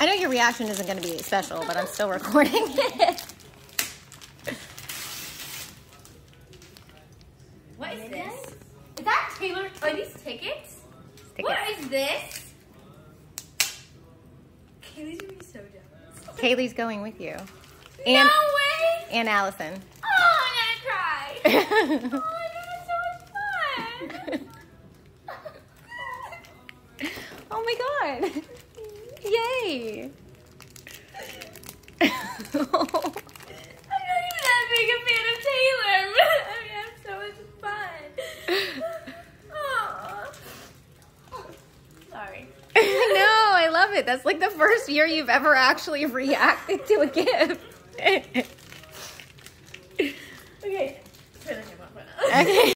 I know your reaction isn't going to be special, but I'm still recording it. What is this? Is that Taylor? Are these tickets? tickets. What is this? Kaylee's going to be so jealous. Kaylee's going with you. And, no way! And Allison. Oh, I'm going to cry. oh oh my god. Yay. I'm not even that big a fan of Taylor, but I mean, have so much fun. Aw. Sorry. no, I love it. That's like the first year you've ever actually reacted to a gift. Okay. Turn the camera off right now. okay.